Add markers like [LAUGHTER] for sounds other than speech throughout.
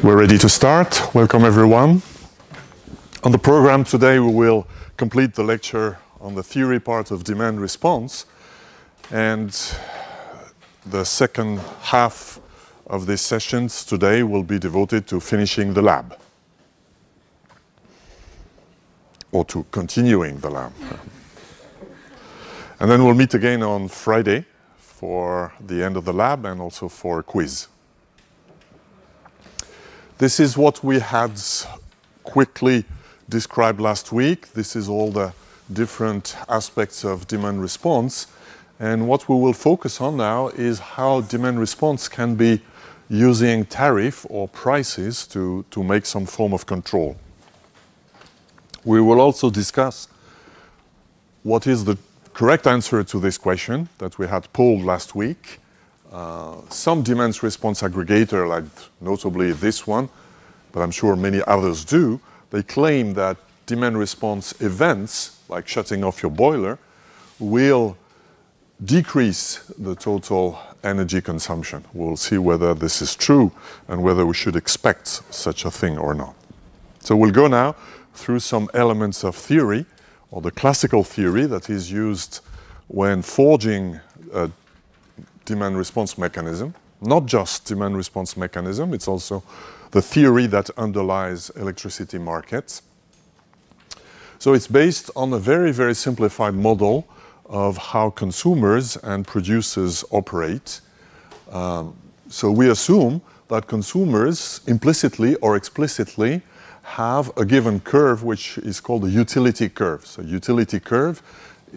We're ready to start. Welcome, everyone. On the program today, we will complete the lecture on the theory part of demand response, and the second half of these sessions today will be devoted to finishing the lab, or to continuing the lab. And then we'll meet again on Friday for the end of the lab and also for a quiz. This is what we had quickly described last week. This is all the different aspects of demand response. And what we will focus on now is how demand response can be using tariff or prices to, to make some form of control. We will also discuss what is the correct answer to this question that we had polled last week. Uh, some demand response aggregator, like notably this one, but I'm sure many others do, they claim that demand response events, like shutting off your boiler, will decrease the total energy consumption. We'll see whether this is true and whether we should expect such a thing or not. So we'll go now through some elements of theory, or the classical theory that is used when forging a demand response mechanism. Not just demand response mechanism, it's also the theory that underlies electricity markets. So it's based on a very, very simplified model of how consumers and producers operate. Um, so we assume that consumers implicitly or explicitly have a given curve which is called a utility curve. So utility curve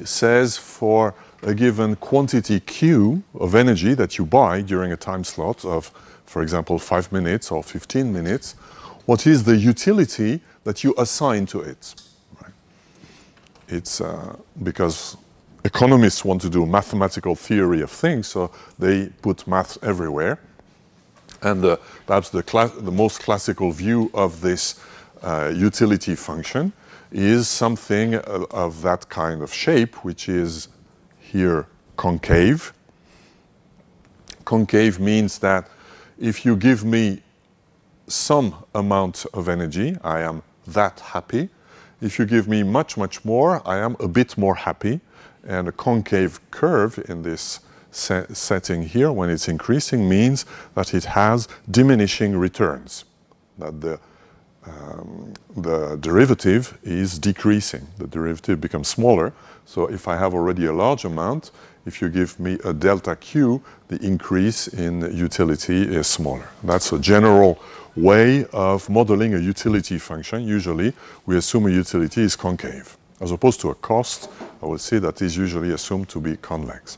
says for a given quantity Q of energy that you buy during a time slot of, for example, 5 minutes or 15 minutes, what is the utility that you assign to it? Right? It's uh, because economists want to do mathematical theory of things, so they put math everywhere. And uh, perhaps the, the, most classical view of this uh, utility function is something of, of that kind of shape, which is here concave. Concave means that if you give me some amount of energy, I am that happy. If you give me much, much more, I am a bit more happy. And a concave curve in this se setting here, when it's increasing, means that it has diminishing returns, that the um, the derivative is decreasing. The derivative becomes smaller. So if I have already a large amount, if you give me a delta Q, the increase in utility is smaller. That's a general way of modeling a utility function. Usually, we assume a utility is concave. As opposed to a cost, I will say that is usually assumed to be convex.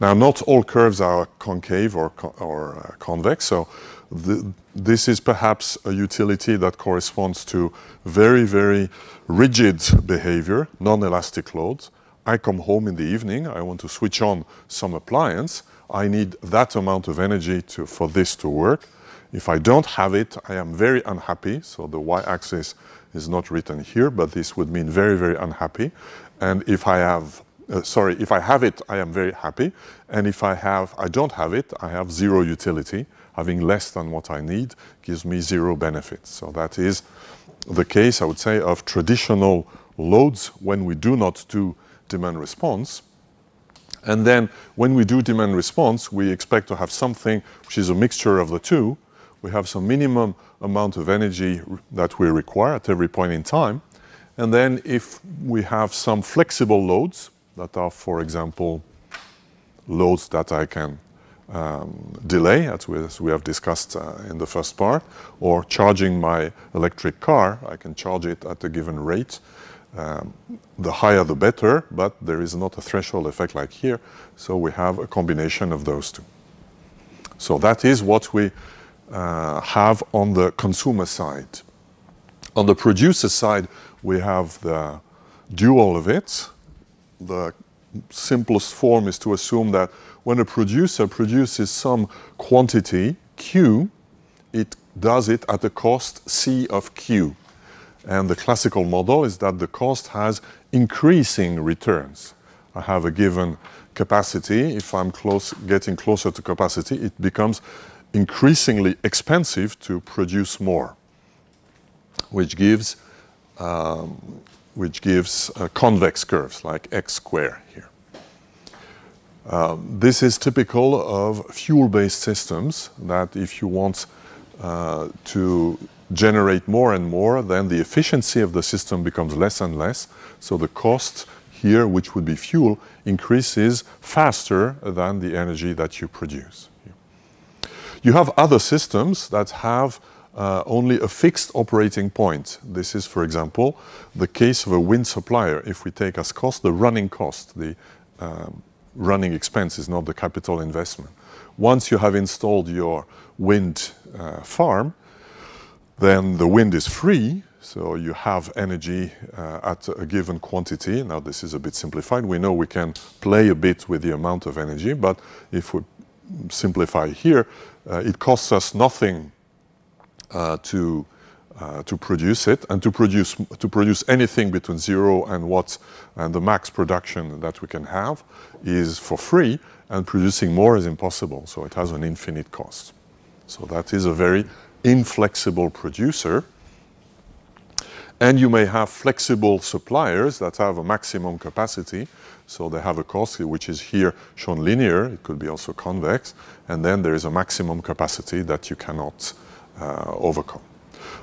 Now, not all curves are concave or, co or uh, convex, so the, this is perhaps a utility that corresponds to very, very rigid behavior, non-elastic loads. I come home in the evening, I want to switch on some appliance, I need that amount of energy to, for this to work. If I don't have it, I am very unhappy. So the y-axis is not written here, but this would mean very, very unhappy. And if I have, uh, sorry, if I have it, I am very happy. And if I have, I don't have it, I have zero utility having less than what I need gives me zero benefit. So that is the case, I would say, of traditional loads when we do not do demand response. And then when we do demand response, we expect to have something which is a mixture of the two. We have some minimum amount of energy that we require at every point in time. And then if we have some flexible loads that are, for example, loads that I can delay, as we, as we, have discussed uh, in the first part, or charging my electric car. I can charge it at a given rate. Um, the higher the better, but there is not a threshold effect like here, so we have a combination of those two. So that is what we uh, have on the consumer side. On the producer side, we have the dual of it. The simplest form is to assume that when a producer produces some quantity, Q, it does it at a cost C of Q. And the classical model is that the cost has increasing returns. I have a given capacity. If I'm close, getting closer to capacity, it becomes increasingly expensive to produce more, which gives, um, which gives uh, convex curves like x square here. Um, this is typical of fuel-based systems that if you want uh, to generate more and more, then the efficiency of the system becomes less and less. So the cost here, which would be fuel, increases faster than the energy that you produce. You have other systems that have uh, only a fixed operating point. This is, for example, the case of a wind supplier. If we take as cost the running cost, the um, running expense is not the capital investment. Once you have installed your wind uh, farm, then the wind is free, so you have energy uh, at a given quantity. Now this is a bit simplified. We know we can play a bit with the amount of energy, but if we simplify here, uh, it costs us nothing uh, to uh, to produce it and to produce to produce anything between zero and what and the max production that we can have is for free and producing more is impossible. So it has an infinite cost. So that is a very inflexible producer. And you may have flexible suppliers that have a maximum capacity. So they have a cost which is here shown linear. It could be also convex. And then there is a maximum capacity that you cannot uh, overcome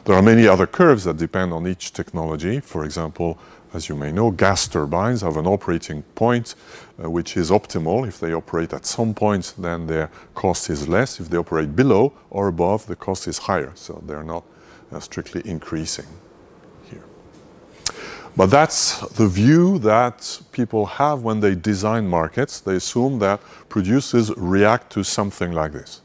there are many other curves that depend on each technology. For example, as you may know, gas turbines have an operating point uh, which is optimal. If they operate at some point, then their cost is less. If they operate below or above, the cost is higher. So they're not uh, strictly increasing here. But that's the view that people have when they design markets. They assume that producers react to something like this.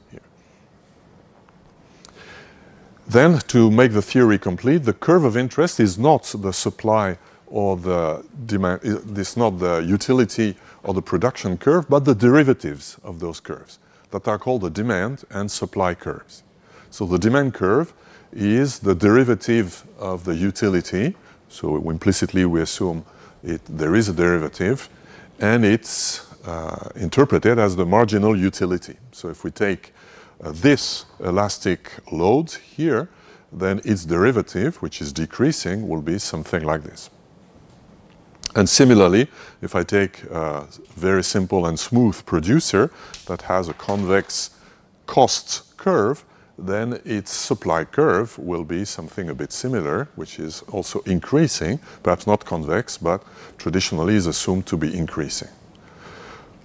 Then, to make the theory complete, the curve of interest is not the supply or the demand, it's not the utility or the production curve, but the derivatives of those curves that are called the demand and supply curves. So the demand curve is the derivative of the utility. So implicitly we assume it, there is a derivative and it's uh, interpreted as the marginal utility. So if we take Uh, this elastic load here, then its derivative, which is decreasing, will be something like this. And similarly, if I take a very simple and smooth producer that has a convex cost curve, then its supply curve will be something a bit similar, which is also increasing, perhaps not convex, but traditionally is assumed to be increasing.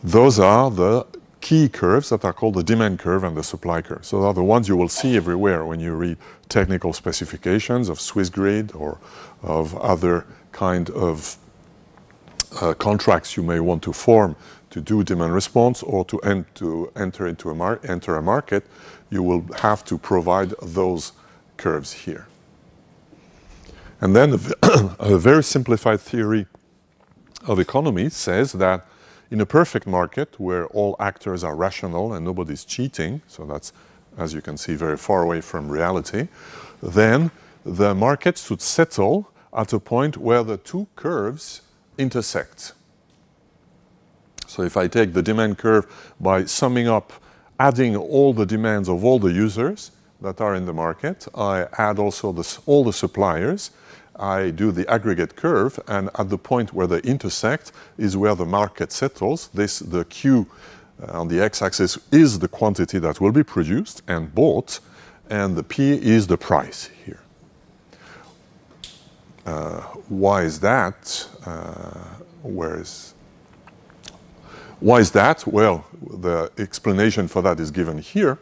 Those are the key curves that are called the demand curve and the supply curve. So are the ones you will see everywhere when you read technical specifications of Swiss Swissgrid or of other kind of uh, contracts you may want to form to do demand response or to, en to enter into a enter a market, you will have to provide those curves here. And then a, [COUGHS] a very simplified theory of economy says that in a perfect market where all actors are rational and nobody's cheating, so that's, as you can see, very far away from reality, then the market should settle at a point where the two curves intersect. So if I take the demand curve by summing up, adding all the demands of all the users that are in the market, I add also all the suppliers, I do the aggregate curve, and at the point where they intersect is where the market settles. This, the Q uh, on the x-axis is the quantity that will be produced and bought, and the P is the price here. Uh, why is that? Uh, where is why is that? Well, the explanation for that is given here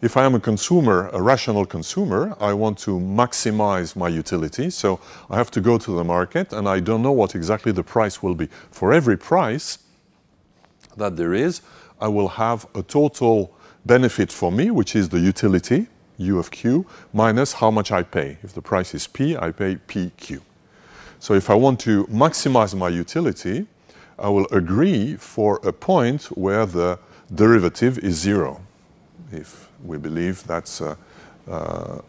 if I am a consumer, a rational consumer, I want to maximize my utility. So I have to go to the market and I don't know what exactly the price will be. For every price that there is, I will have a total benefit for me, which is the utility, U of Q, minus how much I pay. If the price is P, I pay PQ. So if I want to maximize my utility, I will agree for a point where the derivative is zero. If we believe that's a, a,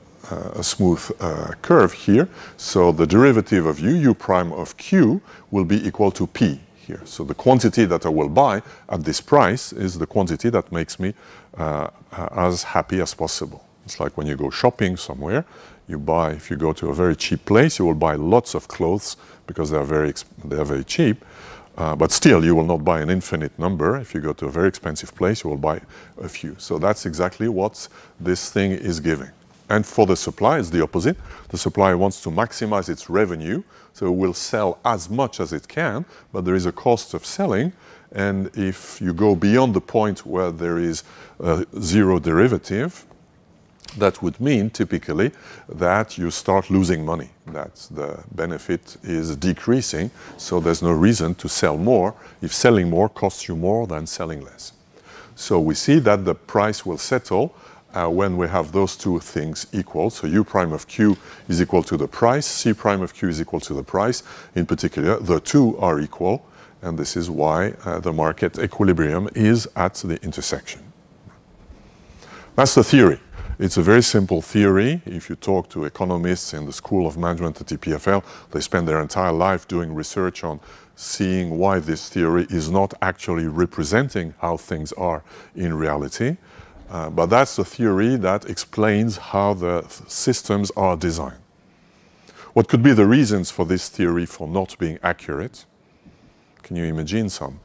smooth uh, curve here. So the derivative of u, u prime of q, will be equal to p here. So the quantity that I will buy at this price is the quantity that makes me uh, as happy as possible. It's like when you go shopping somewhere, you buy, if you go to a very cheap place, you will buy lots of clothes because they are very, they are very cheap. Uh, but still, you will not buy an infinite number. If you go to a very expensive place, you will buy a few. So that's exactly what this thing is giving. And for the supply, it's the opposite. The supplier wants to maximize its revenue, so it will sell as much as it can, but there is a cost of selling. And if you go beyond the point where there is a zero derivative, that would mean typically that you start losing money, that the benefit is decreasing, so there's no reason to sell more if selling more costs you more than selling less. So we see that the price will settle uh, when we have those two things equal. So u prime of q is equal to the price, c prime of q is equal to the price. In particular, the two are equal, and this is why uh, the market equilibrium is at the intersection. That's the theory. It's a very simple theory. If you talk to economists in the School of Management at EPFL, they spend their entire life doing research on seeing why this theory is not actually representing how things are in reality. Uh, but that's the theory that explains how the systems are designed. What could be the reasons for this theory for not being accurate? Can you imagine some?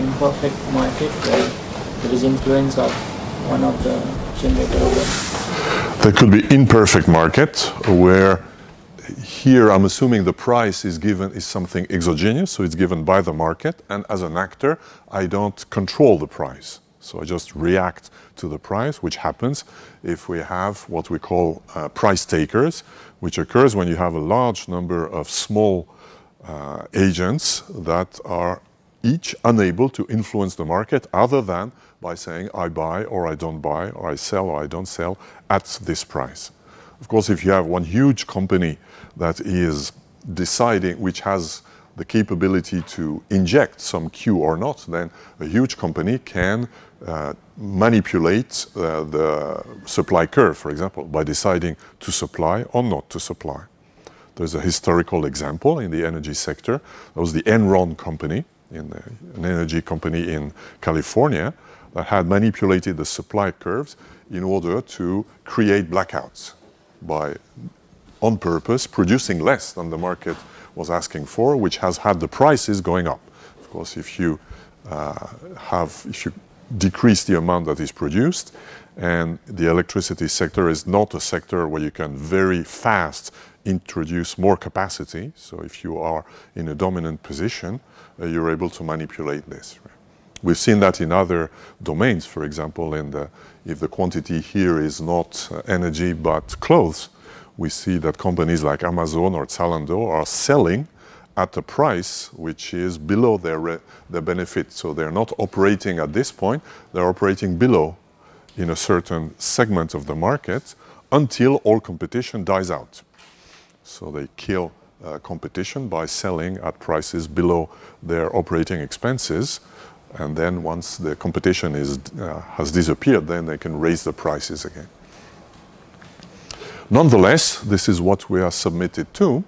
Imperfect market where there is influence of one of the generator over? There could be imperfect market where here I'm assuming the price is given is something exogenous, so it's given by the market, and as an actor, I don't control the price. So I just react to the price, which happens if we have what we call uh, price takers, which occurs when you have a large number of small uh, agents that are each unable to influence the market other than by saying I buy or I don't buy or I sell or I don't sell at this price. Of course, if you have one huge company that is deciding, which has the capability to inject some Q or not, then a huge company can uh, manipulate uh, the supply curve, for example, by deciding to supply or not to supply. There's a historical example in the energy sector. That was the Enron company, in an energy company in California that had manipulated the supply curves in order to create blackouts by, on purpose, producing less than the market was asking for, which has had the prices going up. Of course, if you uh, have, if you decrease the amount that is produced, and the electricity sector is not a sector where you can very fast introduce more capacity. So if you are in a dominant position, uh, you're able to manipulate this. We've seen that in other domains, for example, in the, if the quantity here is not uh, energy but clothes, we see that companies like Amazon or Zalando are selling at a price which is below their, their benefit. So they're not operating at this point, they're operating below in a certain segment of the market until all competition dies out. So they kill uh, competition by selling at prices below their operating expenses. And then once the competition is, uh, has disappeared, then they can raise the prices again. Nonetheless, this is what we are submitted to,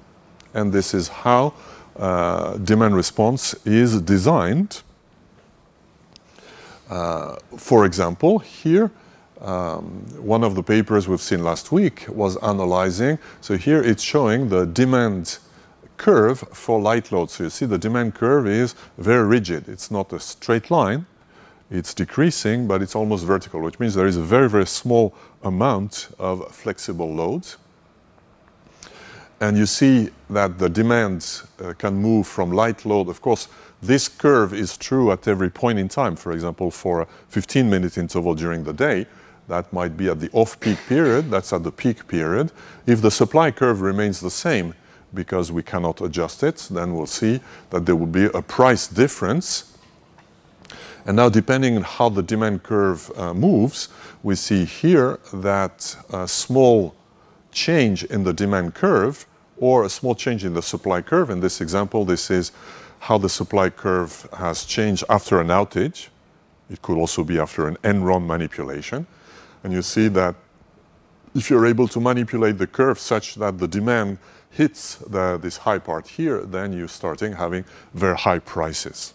and this is how uh, demand response is designed. Uh, for example, here um, one of the papers we've seen last week was analyzing, so here it's showing the demand curve for light load. So you see the demand curve is very rigid. It's not a straight line. It's decreasing, but it's almost vertical, which means there is a very, very small amount of flexible loads. And you see that the demand uh, can move from light load. Of course, this curve is true at every point in time. For example, for a 15 minute interval during the day, that might be at the off-peak period, that's at the peak period. If the supply curve remains the same because we cannot adjust it, then we'll see that there will be a price difference. And now depending on how the demand curve uh, moves, we see here that a small change in the demand curve or a small change in the supply curve. In this example, this is how the supply curve has changed after an outage. It could also be after an Enron manipulation. And you see that if you're able to manipulate the curve such that the demand hits the, this high part here, then you're starting having very high prices.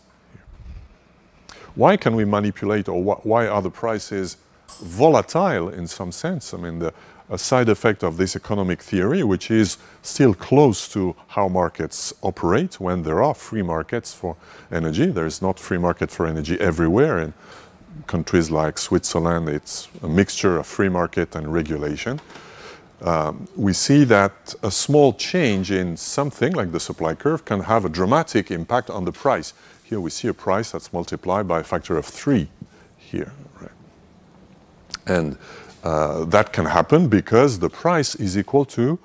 Why can we manipulate or wh why are the prices volatile in some sense? I mean, the, a side effect of this economic theory, which is still close to how markets operate when there are free markets for energy. There is not free market for energy everywhere. In countries like Switzerland, it's a mixture of free market and regulation. Um, we see that a small change in something like the supply curve can have a dramatic impact on the price. Here we see a price that's multiplied by a factor of three here. Right? And uh, that can happen because the price is equal to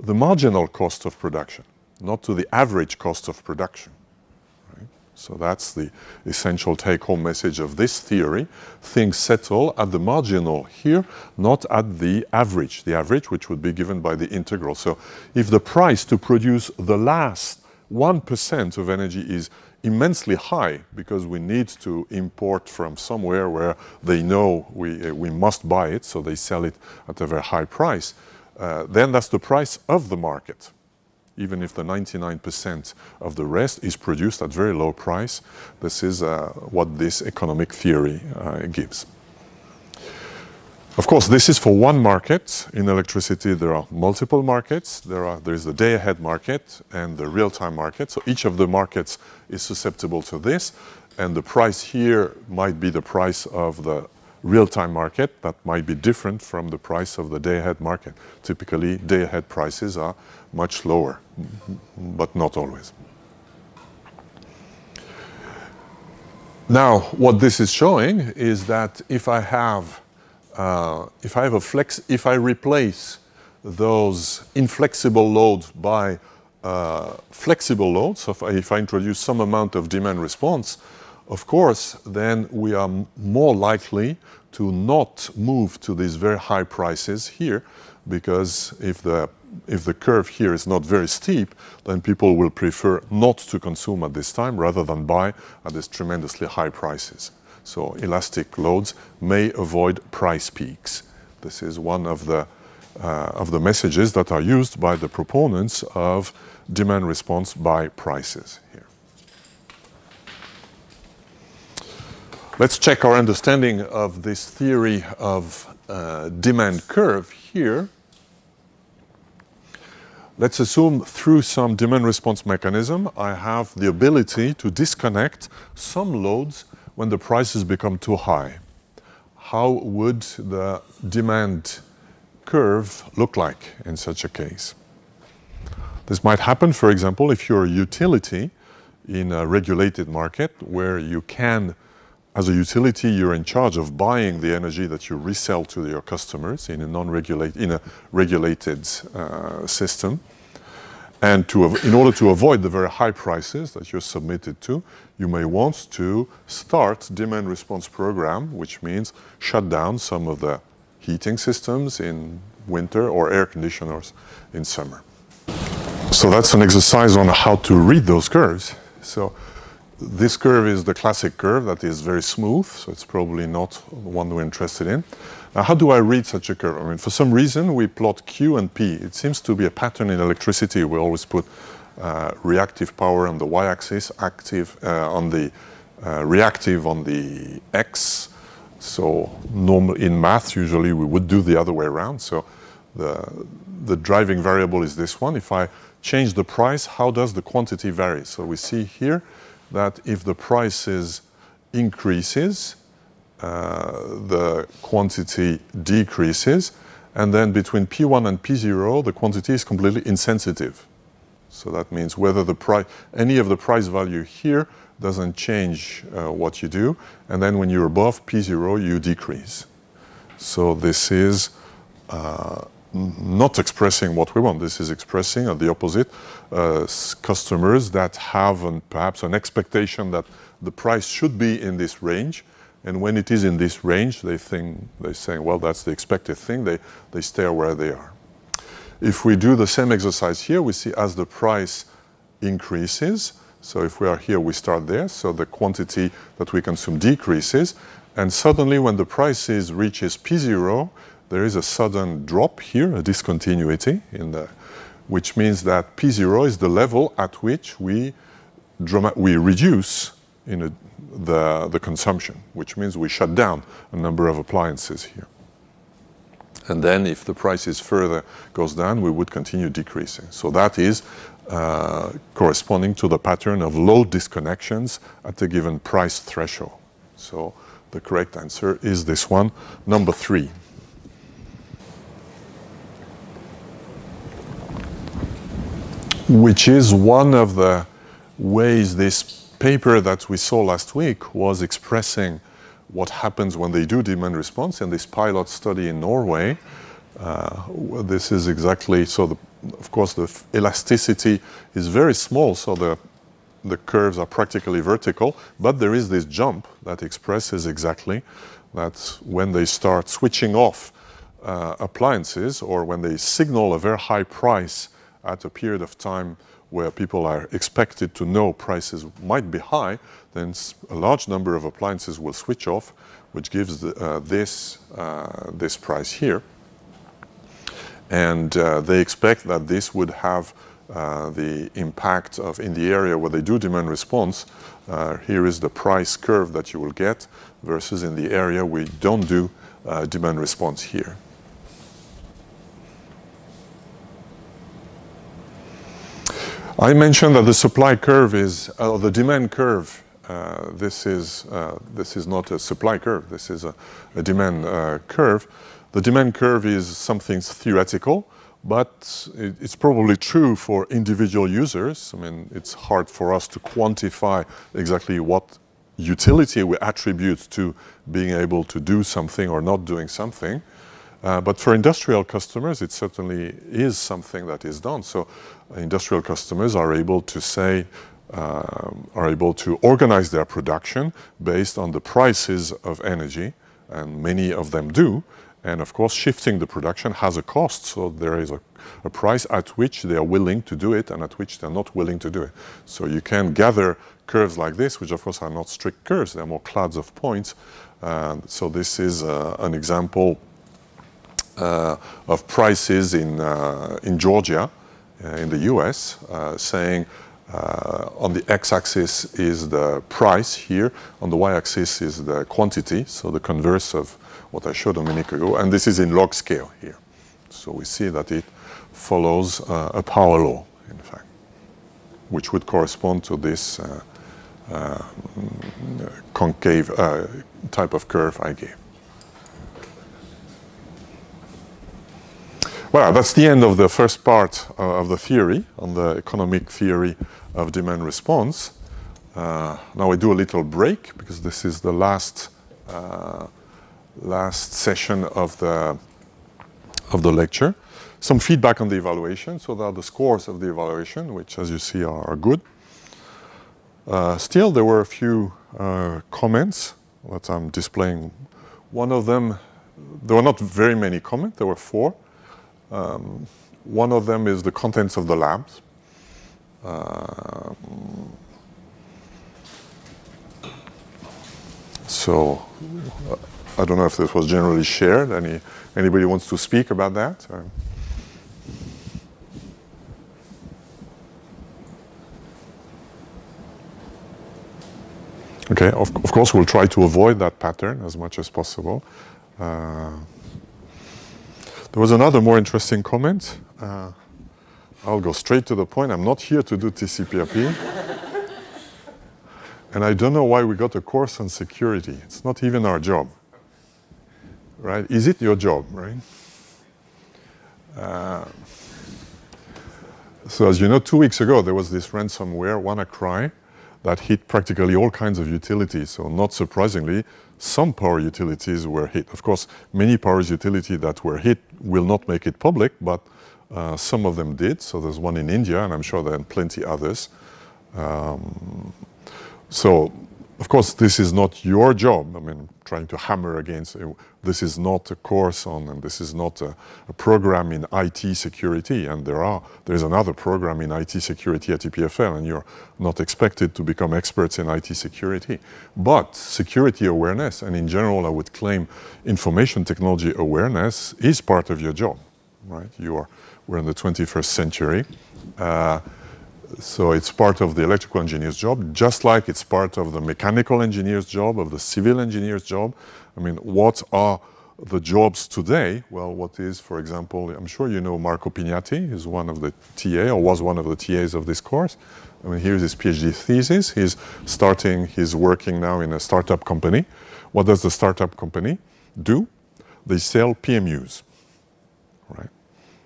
the marginal cost of production, not to the average cost of production. So that's the essential take-home message of this theory. Things settle at the marginal here, not at the average, the average which would be given by the integral. So if the price to produce the last 1% of energy is immensely high because we need to import from somewhere where they know we, uh, we must buy it, so they sell it at a very high price. Uh, then that's the price of the market, even if the 99% of the rest is produced at very low price. This is uh, what this economic theory uh, gives. Of course, this is for one market. In electricity, there are multiple markets. There, are, there is the day-ahead market and the real-time market. So each of the markets is susceptible to this. And the price here might be the price of the real-time market that might be different from the price of the day-ahead market. Typically, day-ahead prices are much lower, but not always. Now, what this is showing is that if I have uh, if I have a flex, if I replace those inflexible loads by uh, flexible loads, so if I, if I, introduce some amount of demand response, of course, then we are more likely to not move to these very high prices here, because if the if the curve here is not very steep, then people will prefer not to consume at this time rather than buy at these tremendously high prices. So elastic loads may avoid price peaks. This is one of the, uh, of the messages that are used by the proponents of demand response by prices here. Let's check our understanding of this theory of uh, demand curve here. Let's assume through some demand response mechanism, I have the ability to disconnect some loads when the prices become too high, how would the demand curve look like in such a case? This might happen, for example, if you're a utility in a regulated market where you can, as a utility, you're in charge of buying the energy that you resell to your customers in a non-regulated, in a regulated uh, system. And to, in order to avoid the very high prices that you're submitted to, you may want to start demand response program, which means shut down some of the heating systems in winter or air conditioners in summer. So that's an exercise on how to read those curves. So this curve is the classic curve that is very smooth, so it's probably not the one we're interested in. Now, how do I read such a curve? I mean, for some reason, we plot Q and P. It seems to be a pattern in electricity. We always put uh, reactive power on the y-axis, active uh, on the uh, reactive on the x. So normal in math, usually we would do the other way around. So the, the driving variable is this one. If I change the price, how does the quantity vary? So we see here that if the price is increases, uh, the quantity decreases, and then between P1 and P0, the quantity is completely insensitive. So that means whether the price, any of the price value here doesn't change uh, what you do, and then when you're above P0, you decrease. So this is uh, not expressing what we want. This is expressing at the opposite, uh, customers that have an, perhaps an expectation that the price should be in this range, and when it is in this range, they think, they say, well, that's the expected thing. They, they stay where they are. If we do the same exercise here, we see as the price increases, so if we are here, we start there, so the quantity that we consume decreases, and suddenly when the prices reaches P0, there is a sudden drop here, a discontinuity in the, which means that P0 is the level at which we, we reduce in a, the, the consumption, which means we shut down a number of appliances here. And then if the prices further goes down, we would continue decreasing. So that is uh, corresponding to the pattern of low disconnections at a given price threshold. So the correct answer is this one, number three. Which is one of the ways this paper that we saw last week was expressing what happens when they do demand response in this pilot study in Norway. Uh, this is exactly so. The, of course, the elasticity is very small, so the the curves are practically vertical, but there is this jump that expresses exactly that when they start switching off uh, appliances or when they signal a very high price at a period of time where people are expected to know prices might be high, then a large number of appliances will switch off, which gives the, uh, this, uh, this price here. And uh, they expect that this would have uh, the impact of in the area where they do demand response. Uh, here is the price curve that you will get versus in the area we don't do uh, demand response here. I mentioned that the supply curve is, uh, the demand curve, uh, this, is, uh, this is not a supply curve, this is a, a demand uh, curve. The demand curve is something theoretical, but it, it's probably true for individual users. I mean, it's hard for us to quantify exactly what utility we attribute to being able to do something or not doing something. Uh, but for industrial customers, it certainly is something that is done. So uh, industrial customers are able to say, uh, are able to organize their production based on the prices of energy, and many of them do. And of course, shifting the production has a cost. So there is a, a, price at which they are willing to do it and at which they're not willing to do it. So you can gather curves like this, which of course are not strict curves, they're more clouds of points. so this is uh, an example uh, of prices in, uh, in Georgia, uh, in the US, saying on the x-axis is the price here, on the y-axis is the quantity, so the converse of what I showed a minute ago, and this is in log scale here. So we see that it follows uh, a power law, in fact, which would correspond to this uh, uh, concave type of curve I gave. Well, that's the end of the first part uh, of the theory on the economic theory of demand response. Uh, now we do a little break because this is the last uh, last session of the of the lecture. Some feedback on the evaluation. So there are the scores of the evaluation, which, as you see, are, are good. Uh, still, there were a few uh, comments that I'm displaying. One of them, there were not very many comments. There were four. Um, one of them is the contents of the labs. Uh, so I don't know if this was generally shared. Any anybody wants to speak about that? Or? Okay, of, of, course we'll try to avoid that pattern as much as possible. Uh, there was another more interesting comment. Uh, I'll go straight to the point. I'm not here to do TCP/IP. and I don't know why we got a course on security. It's not even our job. Right? Is it your job, right? Uh, so as you know, two weeks ago, there was this ransomware, WannaCry, that hit practically all kinds of utilities. So not surprisingly, some power utilities were hit. Of course, many power utilities that were hit will not make it public, but uh, some of them did. So there's one in India, and I'm sure there are plenty others. Um, so of course, this is not your job. I mean, trying to hammer against uh, this is not a course on, and this is not a, a, program in IT security. And there are there is another program in IT security at EPFL, and you're not expected to become experts in IT security. But security awareness, and in general, I would claim information technology awareness is part of your job, right? You are we're in the 21st century. Uh, so it's part of the electrical engineer's job, just like it's part of the mechanical engineer's job, of the civil engineer's job. I mean, what are the jobs today? Well, what is, for example, I'm sure you know Marco Pignati, is one of the TA, or was one of the TAs of this course. I mean, here's his PhD thesis. He's starting, he's working now in a startup company. What does the startup company do? They sell PMUs, right?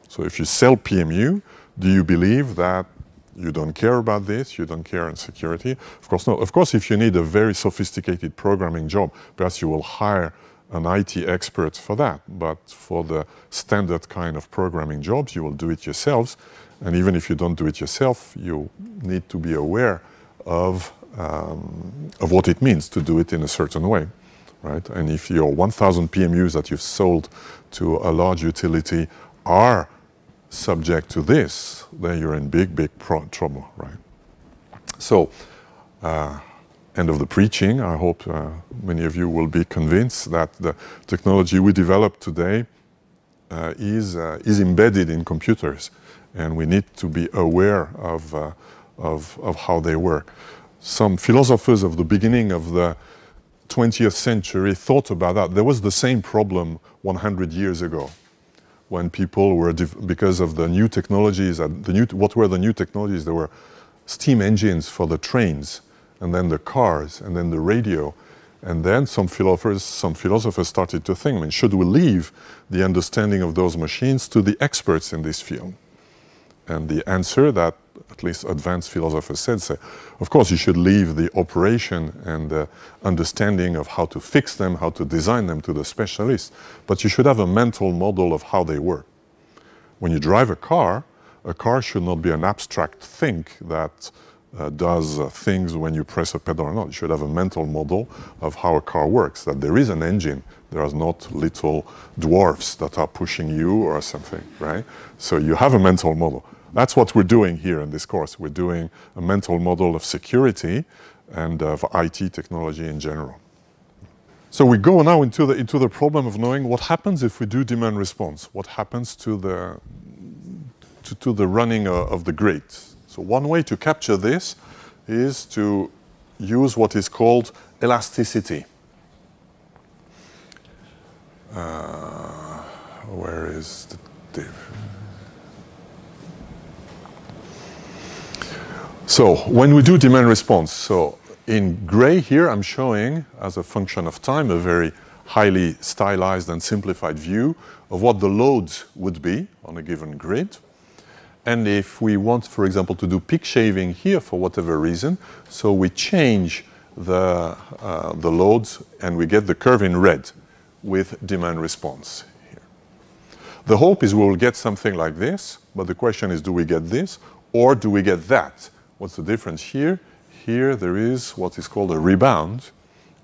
So if you sell PMU, do you believe that you don't care about this, you don't care in security. Of course, no. Of course, if you need a very sophisticated programming job, perhaps you will hire an IT expert for that. But for the standard kind of programming jobs, you will do it yourselves. And even if you don't do it yourself, you need to be aware of, um, of what it means to do it in a certain way. Right? And if your 1,000 PMUs that you've sold to a large utility are subject to this, then you're in big, big trouble, right? So, uh, end of the preaching. I hope uh, many of you will be convinced that the technology we develop today uh, is, uh, is embedded in computers, and we need to be aware of, uh, of, of how they work. Some philosophers of the beginning of the 20th century thought about that. There was the same problem 100 years ago when people were, because of the new technologies, the new, what were the new technologies? There were steam engines for the trains, and then the cars, and then the radio. And then some philosophers, some philosophers started to think, I mean, should we leave the understanding of those machines to the experts in this field? And the answer that at least advanced philosophers said, say, of course, you should leave the operation and the understanding of how to fix them, how to design them to the specialists, but you should have a mental model of how they work. When you drive a car, a car should not be an abstract thing that uh, does uh, things when you press a pedal or not. You should have a mental model of how a car works, that there is an engine. There are not little dwarfs that are pushing you or something, right? So you have a mental model. That's what we're doing here in this course. We're doing a mental model of security and of IT technology in general. So we go now into the, into the problem of knowing what happens if we do demand response, what happens to the, to, to the running of the grid. So one way to capture this is to use what is called elasticity. Uh, where is the So when we do demand response, so in gray here, I'm showing as a function of time a very highly stylized and simplified view of what the loads would be on a given grid. And if we want, for example, to do peak shaving here for whatever reason, so we change the, uh, the loads and we get the curve in red with demand response here. The hope is we will get something like this, but the question is, do we get this or do we get that? What's the difference here? Here there is what is called a rebound.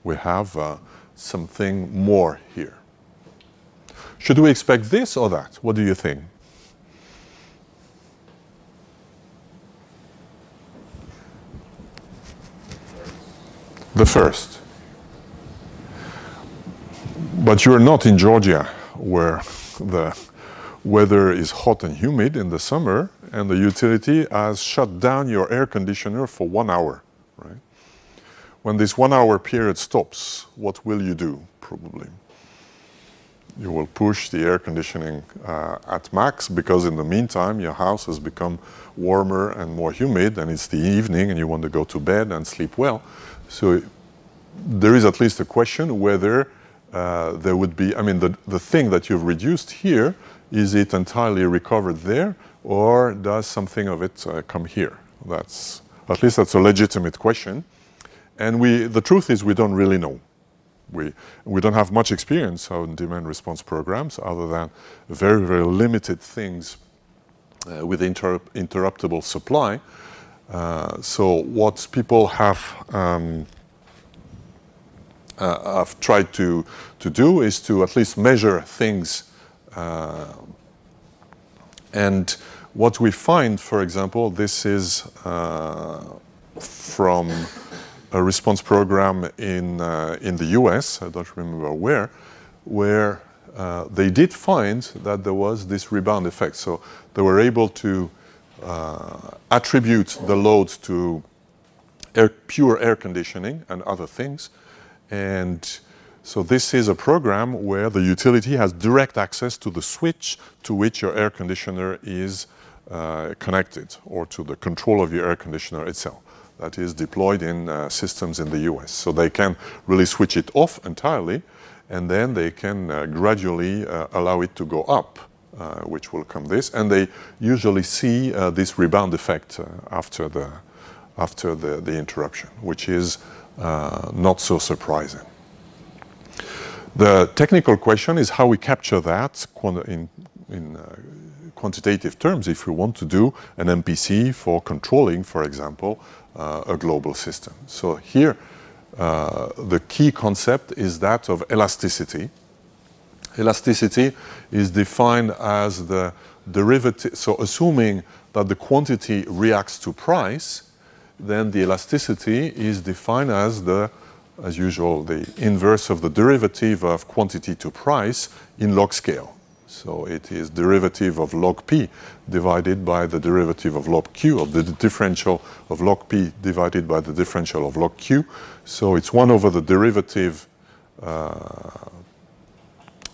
We have uh, something more here. Should we expect this or that? What do you think? The first. But you're not in Georgia where the weather is hot and humid in the summer and the utility has shut down your air conditioner for one hour, right? When this one hour period stops, what will you do? Probably. You will push the air conditioning uh, at max because in the meantime your house has become warmer and more humid and it's the evening and you want to go to bed and sleep well. So there is at least a question whether uh, there would be, I mean, the, the thing that you've reduced here is it entirely recovered there, or does something of it uh, come here? That's at least that's a legitimate question. And we, the truth is, we don't really know. We, we don't have much experience on demand response programs other than very, very limited things uh, with inter interruptible supply. Uh, so what people have um, uh, I've tried to, to do is to at least measure things. Uh, and what we find, for example, this is uh, from a response program in, uh, in the US, I don't remember where, where uh, they did find that there was this rebound effect. So they were able to uh, attribute the load to air, pure air conditioning and other things. And so this is a program where the utility has direct access to the switch to which your air conditioner is connected or to the control of your air conditioner itself that is deployed in uh, systems in the US. So they can really switch it off entirely and then they can uh, gradually uh, allow it to go up, uh, which will come this. And they usually see uh, this rebound effect after, the, after the, the interruption, which is not so surprising. The technical question is how we capture that in, in uh, quantitative terms if we want to do an MPC for controlling, for example, uh, a global system. So here, uh, the key concept is that of elasticity. Elasticity is defined as the derivative, so assuming that the quantity reacts to price, then the elasticity is defined as the as usual, the inverse of the derivative of quantity to price in log scale. So it is derivative of log p divided by the derivative of log q, or the differential of log p divided by the differential of log q. So it's 1 over the derivative, uh,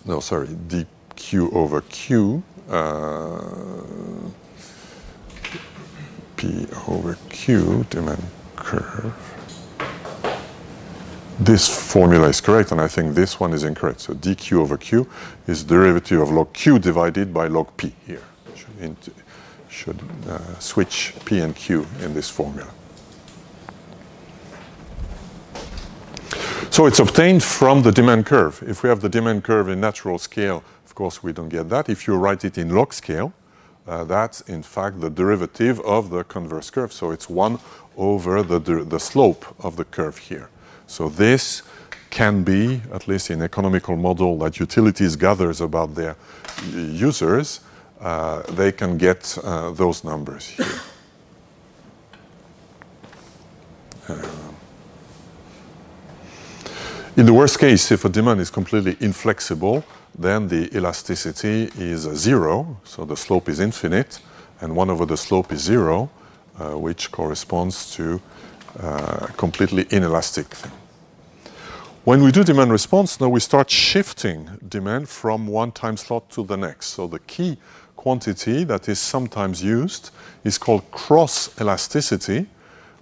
no, sorry, dq over q, uh, p over q, demand curve this formula is correct, and I think this one is incorrect. So dq over q is derivative of log q divided by log p here. Should, should uh, switch p and q in this formula. So it's obtained from the demand curve. If we have the demand curve in natural scale, of course we don't get that. If you write it in log scale, uh, that's in fact the derivative of the converse curve. So it's 1 over the, the slope of the curve here. So this can be, at least in economical model that utilities gathers about their users, uh, they can get uh, those numbers here. Uh, in the worst case, if a demand is completely inflexible, then the elasticity is zero, so the slope is infinite, and 1 over the slope is zero, uh, which corresponds to uh, completely inelastic thing. When we do demand response, now we start shifting demand from one time slot to the next. So the key quantity that is sometimes used is called cross elasticity,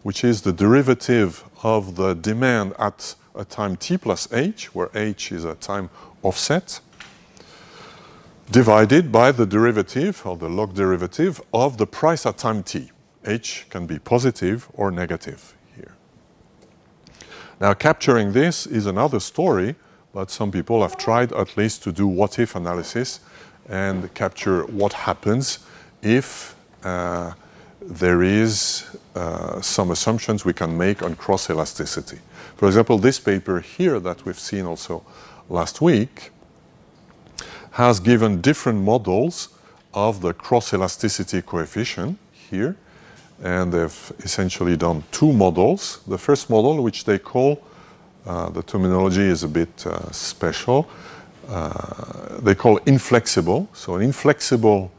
which is the derivative of the demand at a time t plus h, where h is a time offset, divided by the derivative, or the log derivative, of the price at time t. h can be positive or negative. Now, capturing this is another story, but some people have tried at least to do what if analysis and capture what happens if uh, there is uh, some assumptions we can make on cross elasticity. For example, this paper here that we've seen also last week has given different models of the cross elasticity coefficient here and they've essentially done two models. The first model, which they call, uh, the terminology is a bit uh, special, uh, they call inflexible. So an inflexible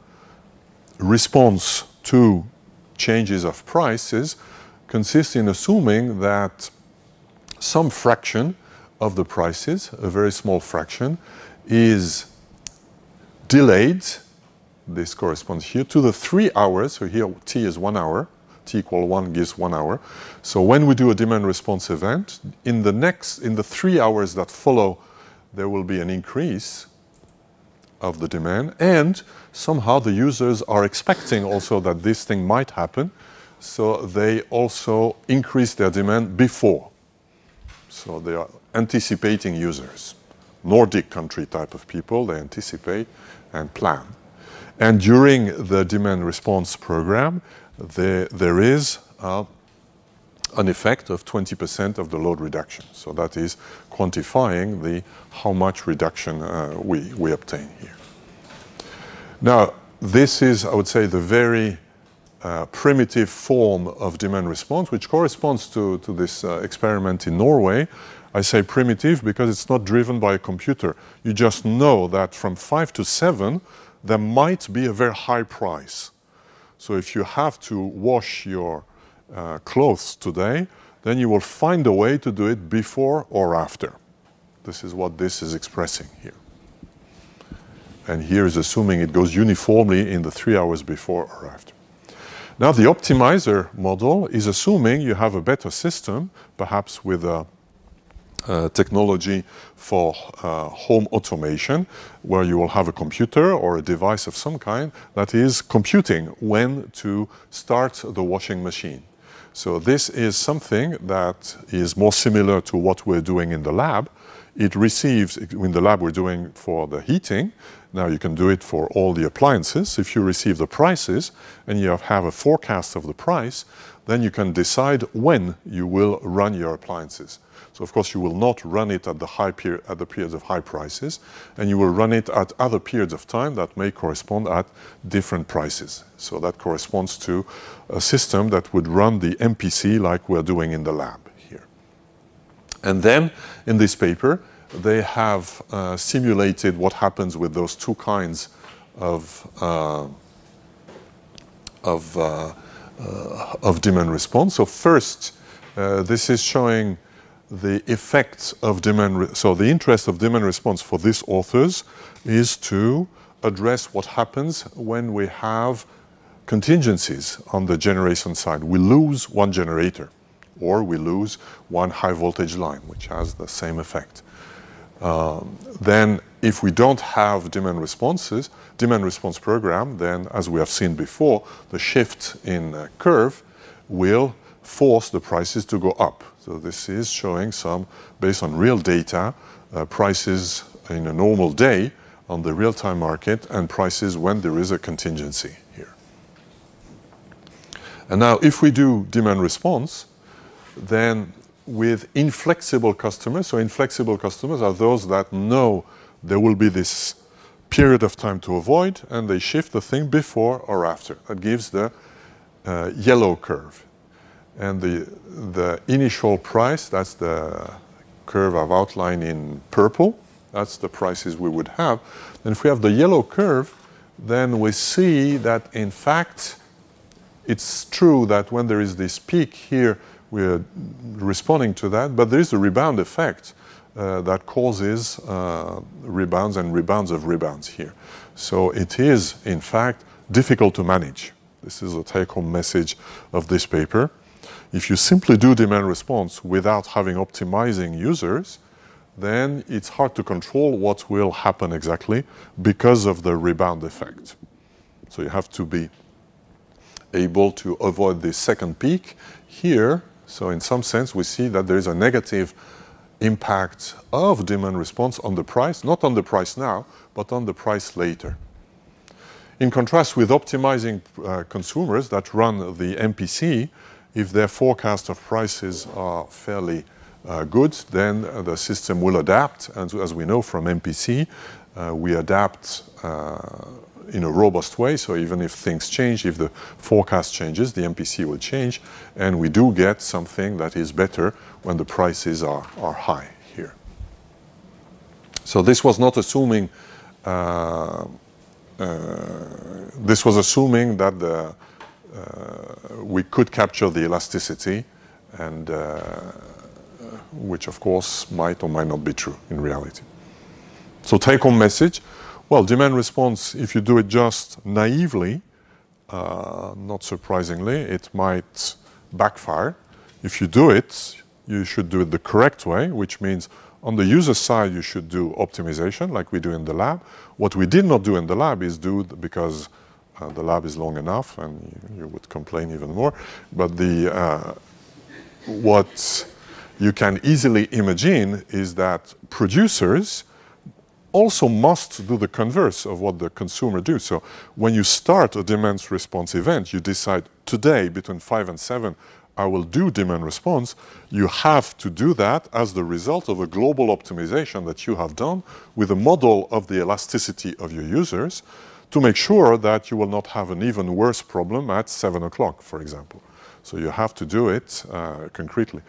response to changes of prices consists in assuming that some fraction of the prices, a very small fraction, is delayed this corresponds here to the three hours. So here t is one hour. t equal one gives one hour. So when we do a demand response event, in the next, in the three hours that follow, there will be an increase of the demand. And somehow the users are expecting also that this thing might happen. So they also increase their demand before. So they are anticipating users. Nordic country type of people, they anticipate and plan. And during the demand response program, there, there is a, an effect of 20% of the load reduction. So that is quantifying the how much reduction uh, we, we obtain here. Now, this is, I would say, the very uh, primitive form of demand response, which corresponds to, to this uh, experiment in Norway. I say primitive because it's not driven by a computer. You just know that from 5 to 7, there might be a very high price. So if you have to wash your uh, clothes today, then you will find a way to do it before or after. This is what this is expressing here. And here is assuming it goes uniformly in the three hours before or after. Now the optimizer model is assuming you have a better system, perhaps with a, a technology for uh, home automation, where you will have a computer or a device of some kind that is computing when to start the washing machine. So this is something that is more similar to what we're doing in the lab. It receives, in the lab we're doing for the heating, now you can do it for all the appliances. If you receive the prices and you have a forecast of the price, then you can decide when you will run your appliances. So of course you will not run it at the high period, at the periods of high prices, and you will run it at other periods of time that may correspond at different prices. So that corresponds to a system that would run the MPC like we're doing in the lab here. And then in this paper, they have uh, simulated what happens with those two kinds of uh, of, uh, uh of demand response. So first, uh, this is showing the effects of demand. so the interest of demand response for these authors is to address what happens when we have contingencies on the generation side. We lose one generator, or we lose one high voltage line, which has the same effect. Um, then if we don't have demand responses, demand response program, then as we have seen before, the shift in uh, curve will force the prices to go up. So this is showing some, based on real data, uh, prices in a normal day on the real-time market and prices when there is a contingency here. And now if we do demand response, then with inflexible customers. So inflexible customers are those that know there will be this period of time to avoid and they shift the thing before or after. That gives the uh, yellow curve. And the, the initial price, that's the curve I've outlined in purple. That's the prices we would have. And if we have the yellow curve, then we see that in fact, it's true that when there is this peak here, we're responding to that, but there is a rebound effect uh, that causes uh, rebounds and rebounds of rebounds here. So it is, in fact, difficult to manage. This is a take-home message of this paper. If you simply do demand response without having optimizing users, then it's hard to control what will happen exactly because of the rebound effect. So you have to be able to avoid the second peak. Here, so in some sense, we see that there is a negative impact of demand response on the price, not on the price now, but on the price later. In contrast with optimizing uh, consumers that run the MPC, if their forecast of prices are fairly uh, good, then uh, the system will adapt. And as we know from MPC, uh, we adapt uh, in a robust way. So even if things change, if the forecast changes, the MPC will change, and we do get something that is better when the prices are, are high here. So this was not assuming, uh, this was assuming that the, we could capture the elasticity, and uh, which of course might or might not be true in reality. So take home message, well, demand response, if you do it just naively, uh, not surprisingly, it might backfire. If you do it, you should do it the correct way, which means on the user side, you should do optimization like we do in the lab. What we did not do in the lab is do, because uh, the lab is long enough and you, you, would complain even more, but the, uh, what you can easily imagine is that producers also must do the converse of what the consumer do. So when you start a demand response event, you decide today between 5 and 7, I will do demand response, you have to do that as the result of a global optimization that you have done with a model of the elasticity of your users to make sure that you will not have an even worse problem at seven o'clock, for example. So you have to do it uh, concretely.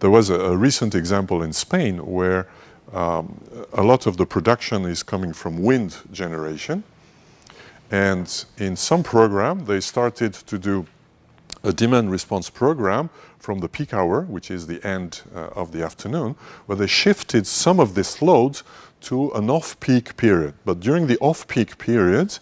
There was a, a, recent example in Spain where um, a lot of the production is coming from wind generation. And in some program, they started to do a demand response program from the peak hour, which is the end uh, of the afternoon, where they shifted some of this load to an off-peak period. But during the off-peak period,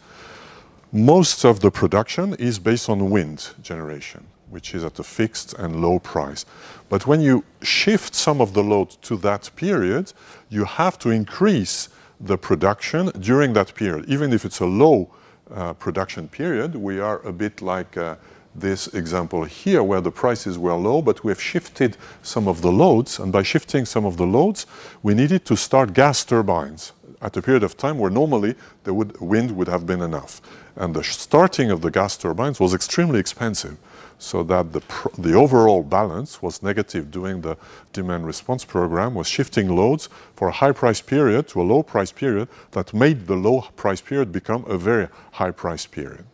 most of the production is based on wind generation, which is at a fixed and low price. But when you shift some of the load to that period, you have to increase the production during that period. Even if it's a low uh, production period, we are a bit like uh, this example here where the prices were low, but we have shifted some of the loads. And by shifting some of the loads, we needed to start gas turbines at a period of time where normally the wind would have been enough. And the starting of the gas turbines was extremely expensive, so that the, the overall balance was negative during the demand response program, was shifting loads for a high price period to a low price period that made the low price period become a very high price period.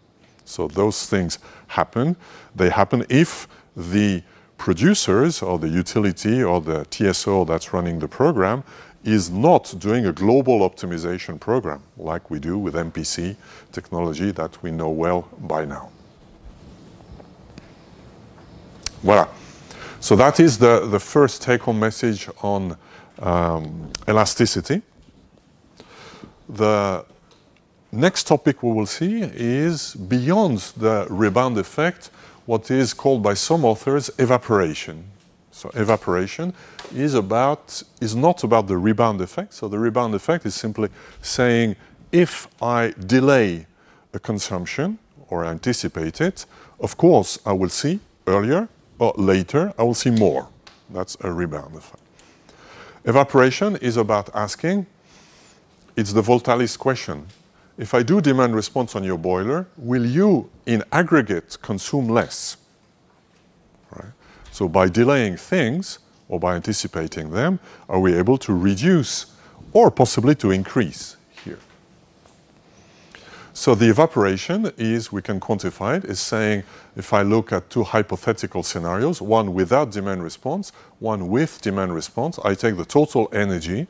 So those things happen. They happen if the producers or the utility or the TSO that's running the program is not doing a global optimization program like we do with MPC technology that we know well by now. Voilà. So that is the, the first take-home message on um, elasticity. The Next topic we will see is beyond the rebound effect, what is called by some authors evaporation. So evaporation is about is not about the rebound effect. So the rebound effect is simply saying if I delay a consumption or anticipate it, of course I will see earlier or later I will see more. That's a rebound effect. Evaporation is about asking, it's the Voltalis question if I do demand response on your boiler, will you, in aggregate, consume less? Right? So by delaying things or by anticipating them, are we able to reduce or possibly to increase here? So the evaporation is, we can quantify it, is saying if I look at two hypothetical scenarios, one without demand response, one with demand response, I take the total energy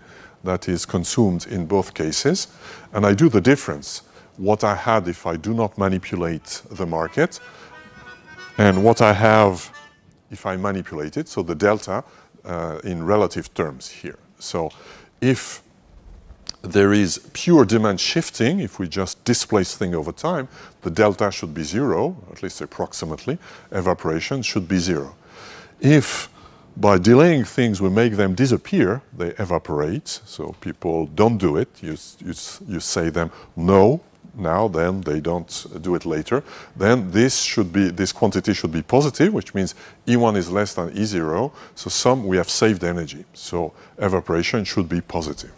that is consumed in both cases. And I do the difference, what I had if I do not manipulate the market, and what I have if I manipulate it, so the delta uh, in relative terms here. So if there is pure demand shifting, if we just displace things over time, the delta should be zero, at least approximately. Evaporation should be zero. If by delaying things, we make them disappear, they evaporate. So people don't do it. You, you, you say them no now, then they don't do it later. Then this should be this quantity should be positive, which means E1 is less than E0. So some we have saved energy. So evaporation should be positive.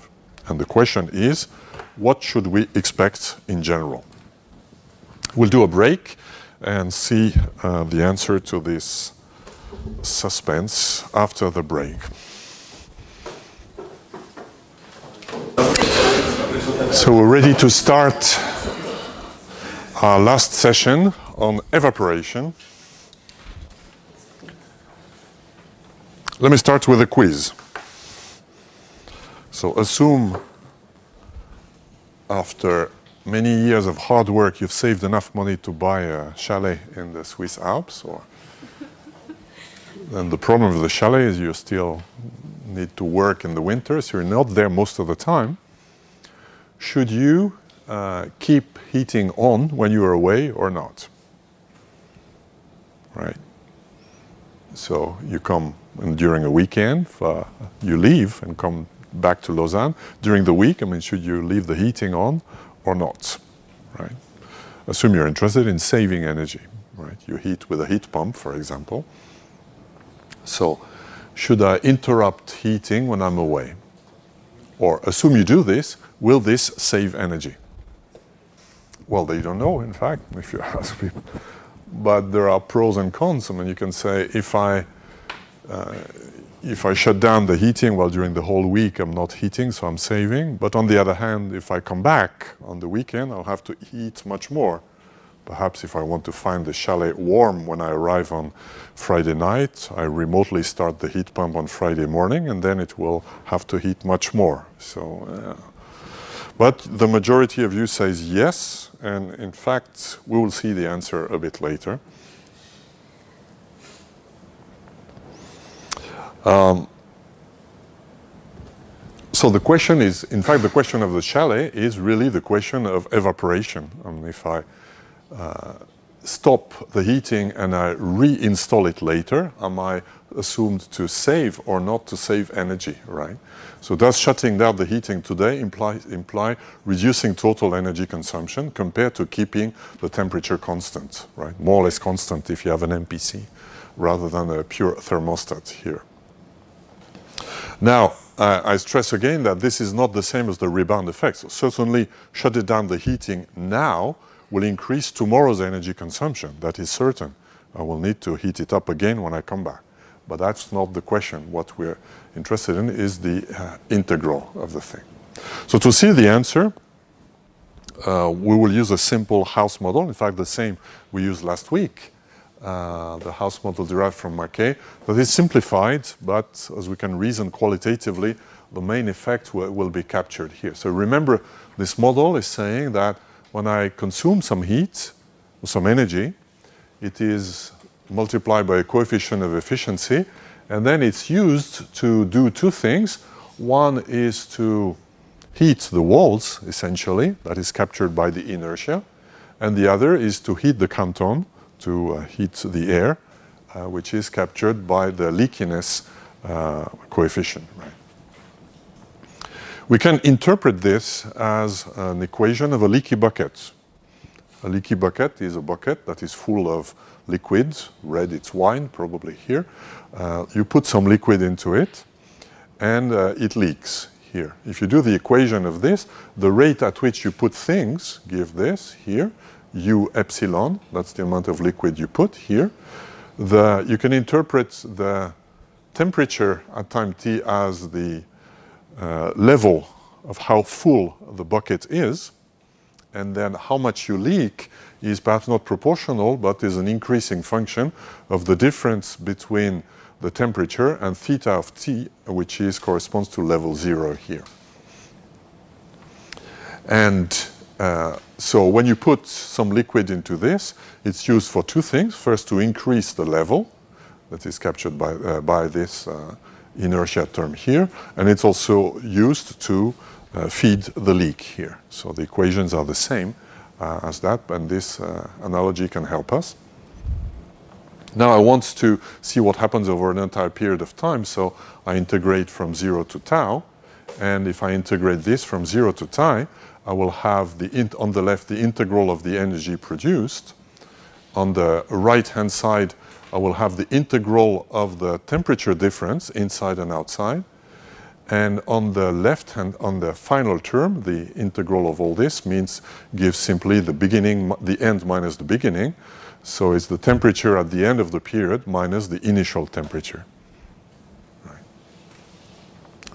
And the question is, what should we expect in general? We'll do a break and see uh, the answer to this suspense after the break. So we're ready to start our last session on evaporation. Let me start with a quiz. So assume after many years of hard work you've saved enough money to buy a chalet in the Swiss Alps or and the problem with the chalet is you still need to work in the winter, so you're not there most of the time. Should you uh, keep heating on when you are away or not? Right. So you come and during a weekend, uh, you leave and come back to Lausanne. During the week, I mean, should you leave the heating on or not? Right. Assume you're interested in saving energy. Right. You heat with a heat pump, for example. So should I interrupt heating when I'm away? Or assume you do this, will this save energy? Well, they don't know, in fact, [LAUGHS] if you ask people. but there are pros and cons. I mean, you can say if I uh, if I shut down the heating, well, during the whole week I'm not heating, so I'm saving. But on the other hand, if I come back on the weekend, I'll have to heat much more. Perhaps if I want to find the chalet warm when I arrive on Friday night, I remotely start the heat pump on Friday morning, and then it will have to heat much more. So, uh, but the majority of you says yes, and in fact, we will see the answer a bit later. Um, so the question is, in fact, the question of the chalet is really the question of evaporation. I mean, if I stop the heating and I reinstall it later, am I assumed to save or not to save energy, right? So does shutting down the heating today imply, imply reducing total energy consumption compared to keeping the temperature constant, right? More or less constant if you have an MPC rather than a pure thermostat here. Now, uh, I stress again that this is not the same as the rebound effect. So certainly shutting down the heating now will increase tomorrow's energy consumption. That is certain. I will need to heat it up again when I come back. But that's not the question. What we're interested in is the uh, integral of the thing. So to see the answer, uh, we will use a simple house model. In fact, the same we used last week. Uh, the house model derived from Marquet that is simplified, but as we can reason qualitatively, the main effect will be captured here. So remember, this model is saying that when I consume some heat, some energy, it is multiplied by a coefficient of efficiency, and then it's used to do two things. One is to heat the walls, essentially, that is captured by the inertia, and the other is to heat the canton, to uh, heat the air, uh, which is captured by the leakiness uh, coefficient. Right? We can interpret this as an equation of a leaky bucket. A leaky bucket is a bucket that is full of liquids, red it's wine, probably here. Uh, you put some liquid into it and uh, it leaks here. If you do the equation of this, the rate at which you put things give this here, U epsilon, that's the amount of liquid you put here. The, you can interpret the temperature at time t as the uh, level of how full the bucket is, and then how much you leak is perhaps not proportional, but is an increasing function of the difference between the temperature and theta of t, which is corresponds to level zero here. And uh, so when you put some liquid into this, it's used for two things. First, to increase the level that is captured by, uh, by this uh, inertia term here, and it's also used to uh, feed the leak here. So the equations are the same uh, as that, and this uh, analogy can help us. Now I want to see what happens over an entire period of time, so I integrate from 0 to tau, and if I integrate this from 0 to tau, I will have the on the left the integral of the energy produced. On the right-hand side, I will have the integral of the temperature difference inside and outside. And on the left hand, on the final term, the integral of all this means gives simply the beginning, the end minus the beginning. So it's the temperature at the end of the period minus the initial temperature. Right.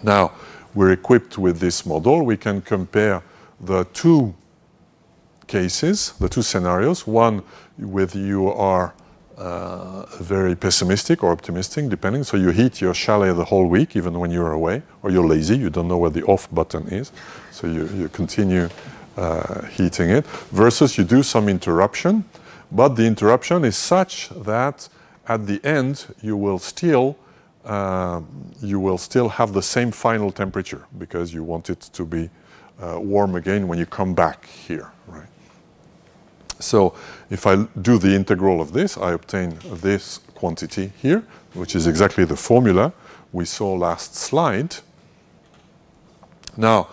Now, we're equipped with this model. We can compare the two cases, the two scenarios. One, with you are uh, very pessimistic or optimistic, depending. So you heat your chalet the whole week, even when you're away, or you're lazy, you don't know where the off button is. So you, you continue uh, heating it, versus you do some interruption, but the interruption is such that at the end you will still uh, you will still have the same final temperature because you want it to be uh, warm again when you come back here? So if I do the integral of this, I obtain this quantity here, which is exactly the formula we saw last slide. Now,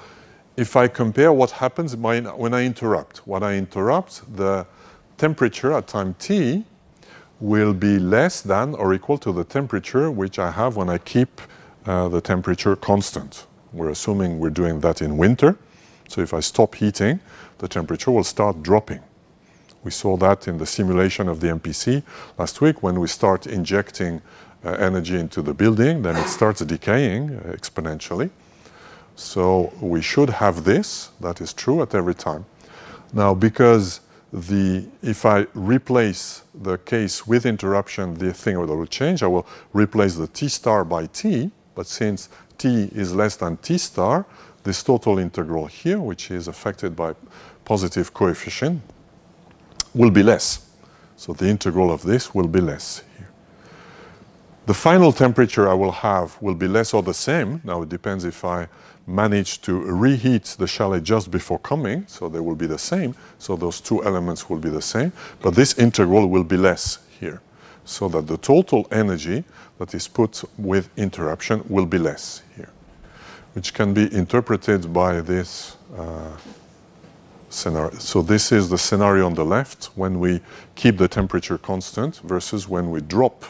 if I compare what happens when I interrupt, when I interrupt, the temperature at time t will be less than or equal to the temperature which I have when I keep uh, the temperature constant. We're assuming we're doing that in winter. So if I stop heating, the temperature will start dropping. We saw that in the simulation of the MPC last week when we start injecting uh, energy into the building, then it starts decaying uh, exponentially. So we should have this, that is true at every time. Now, because the, if I replace the case with interruption, the thing will change. I will replace the t star by t, but since t is less than t star, this total integral here, which is affected by positive coefficient, will be less. So the integral of this will be less here. The final temperature I will have will be less or the same. Now it depends if I manage to reheat the chalet just before coming, so they will be the same. So those two elements will be the same, but this integral will be less here. So that the total energy that is put with interruption will be less here, which can be interpreted by this uh, scenario. So this is the scenario on the left when we keep the temperature constant versus when we drop,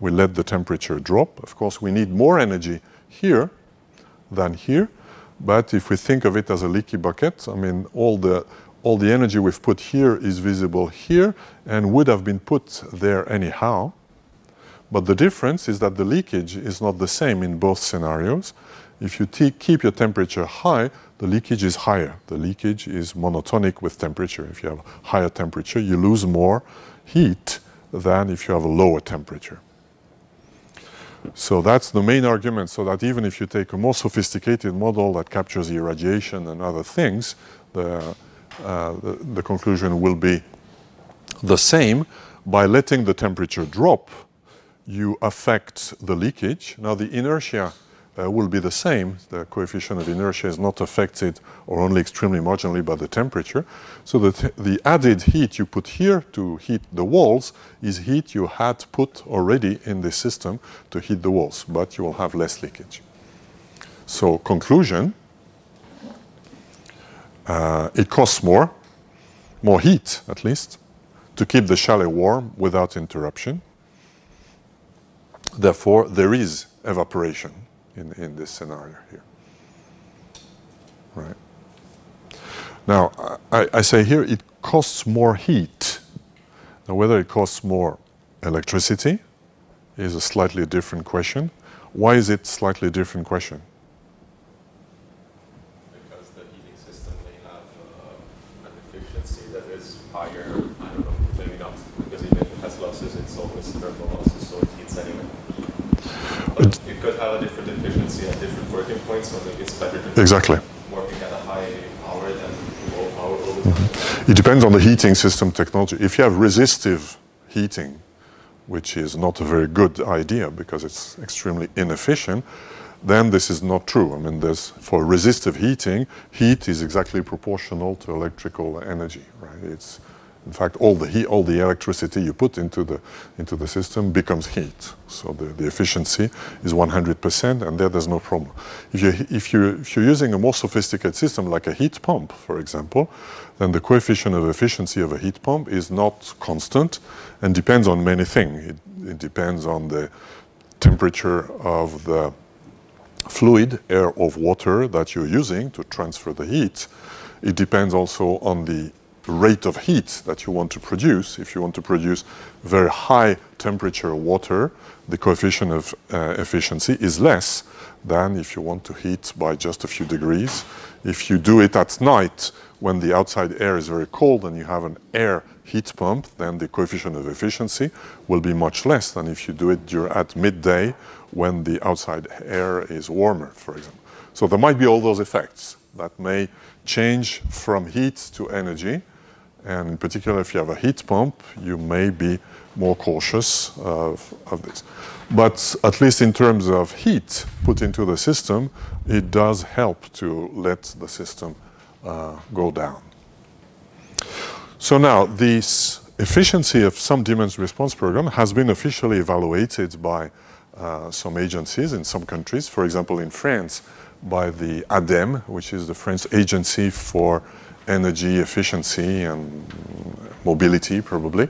we let the temperature drop. Of course, we need more energy here than here. But if we think of it as a leaky bucket, I mean, all the, all the energy we've put here is visible here and would have been put there anyhow. But the difference is that the leakage is not the same in both scenarios. If you keep your temperature high, the leakage is higher. The leakage is monotonic with temperature. If you have higher temperature, you lose more heat than if you have a lower temperature. So that's the main argument, so that even if you take a more sophisticated model that captures the irradiation and other things, the, uh, the, the, conclusion will be the same. By letting the temperature drop, you affect the leakage. Now the inertia will be the same. The coefficient of inertia is not affected or only extremely marginally by the temperature. So the, the added heat you put here to heat the walls is heat you had put already in the system to heat the walls, but you will have less leakage. So conclusion, uh, it costs more, more heat at least, to keep the chalet warm without interruption. Therefore, there is evaporation in, in this scenario here. Right. Now, I, I say here it costs more heat. Now, whether it costs more electricity is a slightly different question. Why is it slightly different question? Because the heating system may have uh, an efficiency that is higher. I don't know, maybe not, because even if it has losses, it's always thermal losses, so it heats anyway. But it could have a different efficiency at different working points, so maybe it's better to exactly. working at a high power than low power all time. Mm-hmm. It depends on the heating system technology. If you have resistive heating, which is not a very good idea because it's extremely inefficient, then this is not true. I mean, there's, for resistive heating, heat is exactly proportional to electrical energy, right? It's, in fact, all the heat, all the electricity you put into the into the system becomes heat. So the, the efficiency is 100%, and there there's no problem. If you if you if you're using a more sophisticated system like a heat pump, for example, then the coefficient of efficiency of a heat pump is not constant, and depends on many things. It, it depends on the temperature of the fluid, air or water that you're using to transfer the heat. It depends also on the rate of heat that you want to produce. If you want to produce very high temperature water, the coefficient of uh, efficiency is less than if you want to heat by just a few degrees. If you do it at night when the outside air is very cold and you have an air heat pump, then the coefficient of efficiency will be much less than if you do it at midday when the outside air is warmer, for example. So there might be all those effects that may change from heat to energy and in particular, if you have a heat pump, you may be more cautious of, of this. But at least in terms of heat put into the system, it does help to let the system uh, go down. So now, this efficiency of some demand response program has been officially evaluated by uh, some agencies in some countries. For example, in France, by the ADEME, which is the French Agency for energy efficiency and mobility, probably.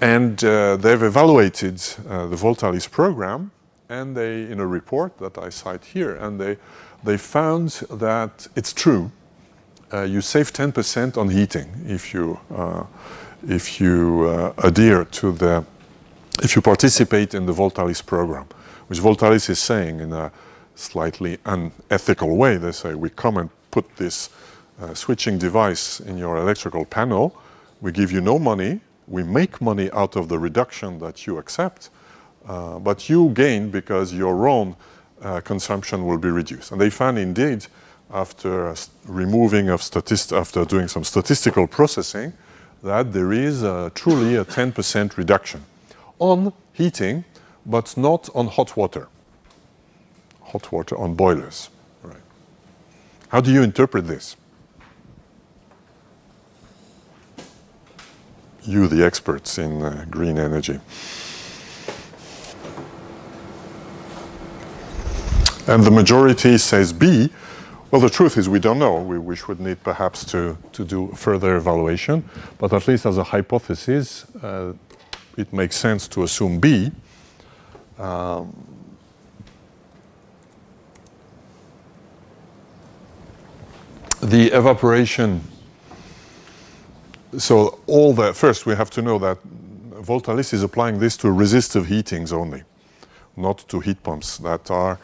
And uh, they've evaluated uh, the Voltalis program, and they, in a report that I cite here, and they, they found that it's true. Uh, you save 10% on heating if you, uh, if you uh, adhere to the, if you participate in the Voltalis program, which Voltalis is saying in a slightly unethical way. They say, we come and put this uh, switching device in your electrical panel, we give you no money, we make money out of the reduction that you accept, uh, but you gain because your own uh, consumption will be reduced. And they found indeed, after removing of statist after doing some statistical processing, that there is truly a 10% reduction on heating, but not on hot water. Hot water on boilers. Right. How do you interpret this? You, the experts in uh, green energy. And the majority says B. Well, the truth is we don't know. We, we should need perhaps to, to do further evaluation. But at least as a hypothesis, uh, it makes sense to assume B. Um, the evaporation, so all the, first we have to know that Voltalis is applying this to resistive heatings only, not to heat pumps that are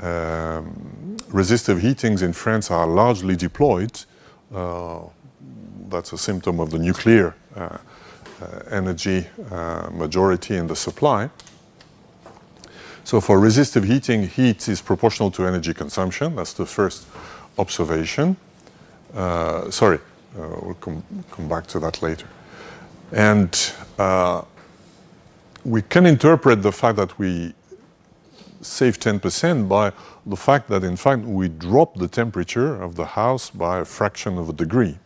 um, resistive heatings in France are largely deployed. Uh, that's a symptom of the nuclear uh, uh, energy uh, majority in the supply. So for resistive heating, heat is proportional to energy consumption. That's the first observation. Uh, sorry, we'll come, come back to that later. And we can interpret the fact that we save 10% by the fact that in fact we drop the temperature of the house by a fraction of a degree.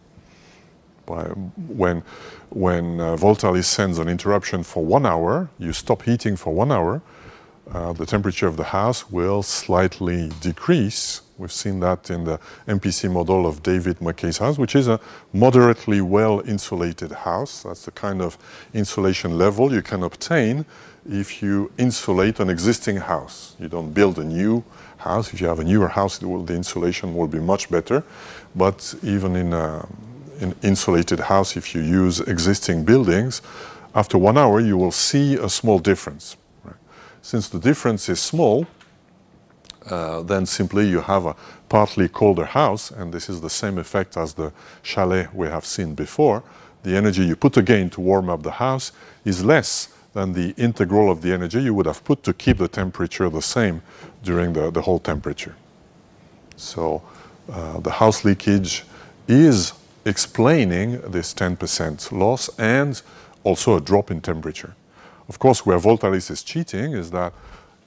By when when uh, Voltalis sends an interruption for one hour, you stop heating for one hour, uh, the temperature of the house will slightly decrease. We've seen that in the MPC model of David MacKay's house, which is a moderately well insulated house. That's the kind of insulation level you can obtain if you insulate an existing house. You don't build a new house. If you have a newer house, the insulation will be much better. But even in an insulated house, if you use existing buildings, after one hour you will see a small difference. Since the difference is small, uh, then simply you have a partly colder house, and this is the same effect as the chalet we have seen before. The energy you put again to warm up the house is less than the integral of the energy you would have put to keep the temperature the same during the, the whole temperature. So uh, the house leakage is explaining this 10% loss and also a drop in temperature. Of course, where Voltalis is cheating is that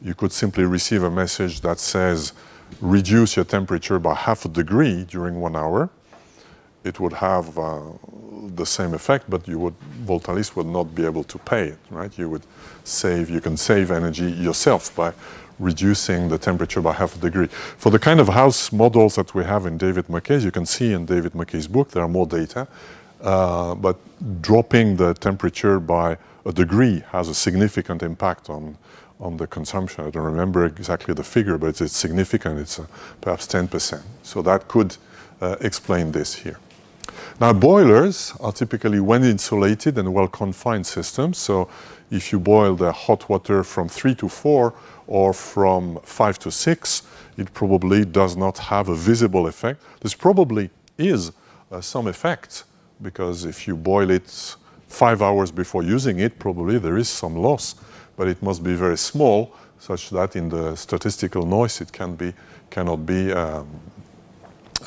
you could simply receive a message that says reduce your temperature by half a degree during one hour. It would have uh, the same effect, but you would, Voltalis would not be able to pay it, right? You would save, you can save energy yourself by reducing the temperature by half a degree. For the kind of house models that we have in David MacKay's, you can see in David MacKay's book, there are more data, uh, but dropping the temperature by a degree has a significant impact on, on the consumption. I don't remember exactly the figure, but it's significant. It's uh, perhaps 10%. So that could uh, explain this here. Now, boilers are typically well insulated and well confined systems. So, if you boil the hot water from 3 to 4 or from 5 to 6, it probably does not have a visible effect. This probably is uh, some effect because if you boil it five hours before using it, probably there is some loss, but it must be very small such that in the statistical noise it can be, cannot be um,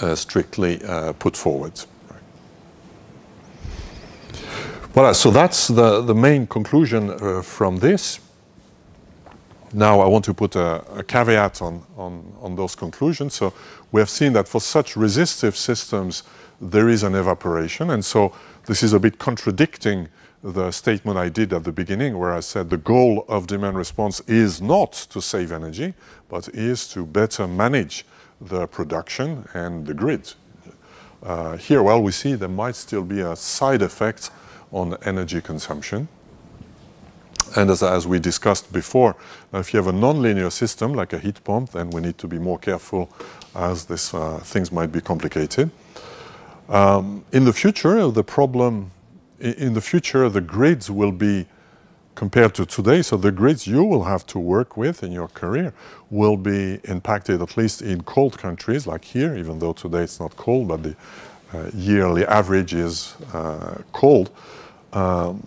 uh, strictly uh, put forward. Voilà, so that's the, the main conclusion uh, from this. Now I want to put a, a caveat on, on, on, those conclusions. So we have seen that for such resistive systems, there is an evaporation. And so this is a bit contradicting the statement I did at the beginning where I said the goal of demand response is not to save energy, but is to better manage the production and the grid. Uh, here, well, we see there might still be a side effect on energy consumption. And as, as we discussed before, if you have a nonlinear system like a heat pump, then we need to be more careful as this, uh, things might be complicated. Um, in the future, the problem in the future, the grids will be compared to today. So the grids you will have to work with in your career will be impacted, at least in cold countries like here, even though today it's not cold, but the uh, yearly average is uh, cold. Um,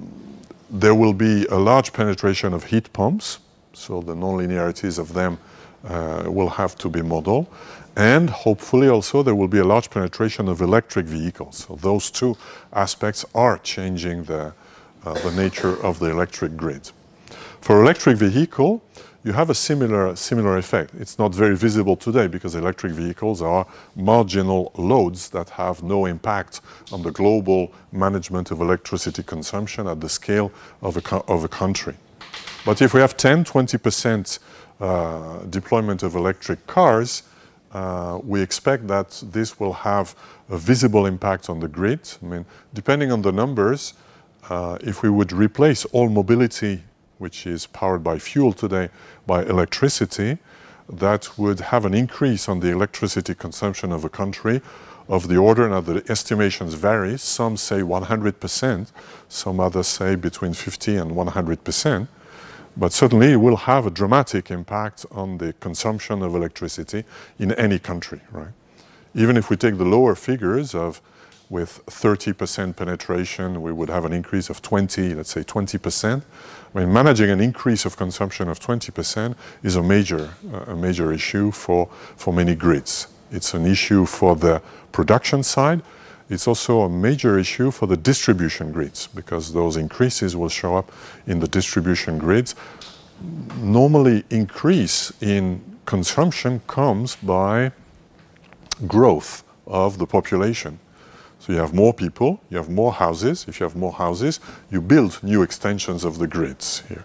there will be a large penetration of heat pumps, so the nonlinearities of them uh, will have to be modeled. And hopefully also there will be a large penetration of electric vehicles. So those two aspects are changing the, uh, the nature of the electric grid. For electric vehicle, you have a similar, similar effect. It's not very visible today because electric vehicles are marginal loads that have no impact on the global management of electricity consumption at the scale of a, of a country. But if we have 10, 20% uh, deployment of electric cars, we expect that this will have a visible impact on the grid. I mean, depending on the numbers, uh, if we would replace all mobility, which is powered by fuel today, by electricity, that would have an increase on the electricity consumption of a country of the order, now the estimations vary, some say 100%, some others say between 50 and 100%, but certainly it will have a dramatic impact on the consumption of electricity in any country, right? Even if we take the lower figures of with 30% penetration, we would have an increase of 20, let's say 20%. I mean, managing an increase of consumption of 20% is a major, uh, a major issue for, for many grids. It's an issue for the production side. It's also a major issue for the distribution grids because those increases will show up in the distribution grids. Normally, increase in consumption comes by growth of the population. So you have more people, you have more houses. If you have more houses, you build new extensions of the grids here.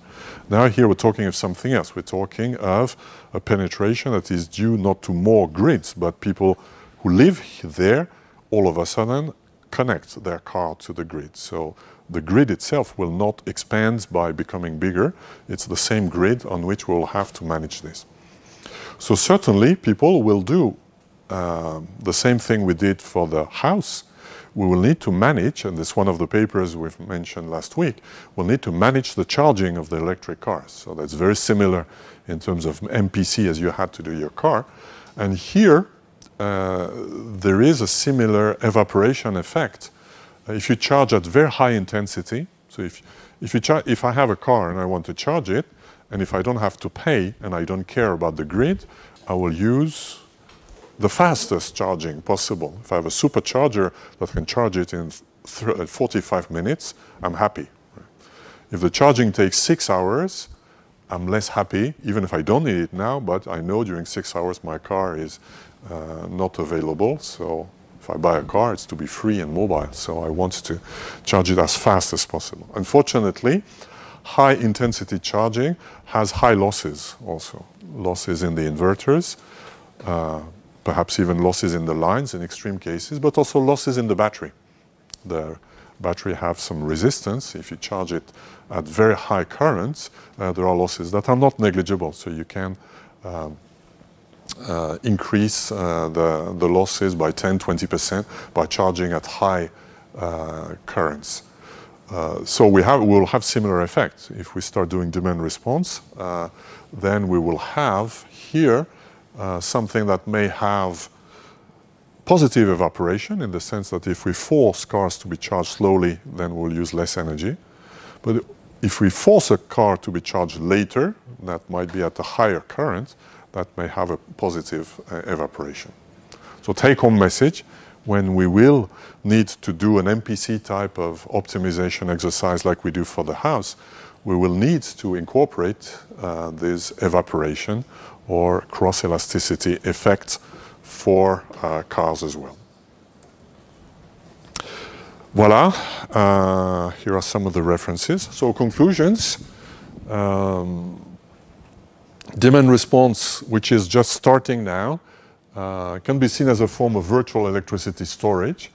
Now here we're talking of something else. We're talking of a penetration that is due not to more grids, but people who live there all of a sudden connect their car to the grid. So the grid itself will not expand by becoming bigger. It's the same grid on which we'll have to manage this. So certainly people will do uh, the same thing we did for the house we will need to manage, and this is one of the papers we've mentioned last week, we'll need to manage the charging of the electric cars. So that's very similar in terms of MPC as you had to do your car. And here, uh, there is a similar evaporation effect. Uh, if you charge at very high intensity, so if, if, you if I have a car and I want to charge it, and if I don't have to pay and I don't care about the grid, I will use the fastest charging possible. If I have a supercharger that can charge it in uh, 45 minutes, I'm happy. If the charging takes six hours, I'm less happy, even if I don't need it now, but I know during six hours my car is uh, not available. So if I buy a car, it's to be free and mobile. So I want to charge it as fast as possible. Unfortunately, high intensity charging has high losses also. Losses in the inverters, uh, perhaps even losses in the lines in extreme cases, but also losses in the battery. The battery have some resistance. If you charge it at very high currents, uh, there are losses that are not negligible. So you can um, increase uh, the, the losses by 10, 20% by charging at high uh, currents. Uh, so we have, we'll have similar effects. If we start doing demand response, uh, then we will have here uh, something that may have positive evaporation in the sense that if we force cars to be charged slowly, then we'll use less energy. But if we force a car to be charged later, that might be at a higher current, that may have a positive uh, evaporation. So take home message, when we will need to do an MPC type of optimization exercise like we do for the house, we will need to incorporate uh, this evaporation or cross-elasticity effect for uh, cars as well. Voila, uh, here are some of the references. So conclusions, um, demand response, which is just starting now, uh, can be seen as a form of virtual electricity storage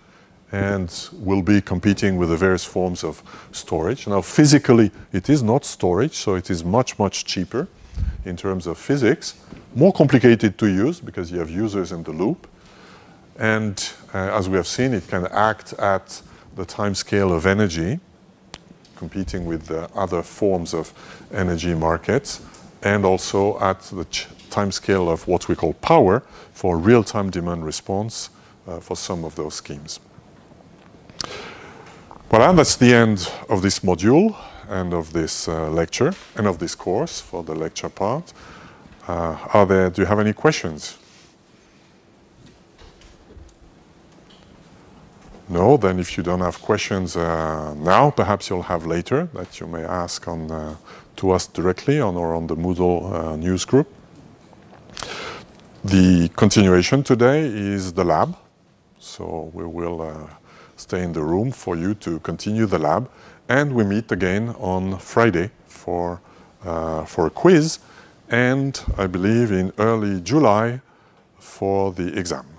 and will be competing with the various forms of storage. Now, physically, it is not storage, so it is much, much cheaper in terms of physics, more complicated to use because you have users in the loop. And uh, as we have seen, it can act at the time scale of energy, competing with the other forms of energy markets, and also at the time scale of what we call power for real-time demand response uh, for some of those schemes. Well, and that's the end of this module and of this uh, lecture and of this course for the lecture part. Uh, are there, do you have any questions? No, then if you don't have questions uh, now, perhaps you'll have later that you may ask on, uh, to us directly on or on the Moodle uh, news group. The continuation today is the lab. So we will uh, stay in the room for you to continue the lab. And we meet again on Friday for, uh, for a quiz. And I believe in early July for the exam.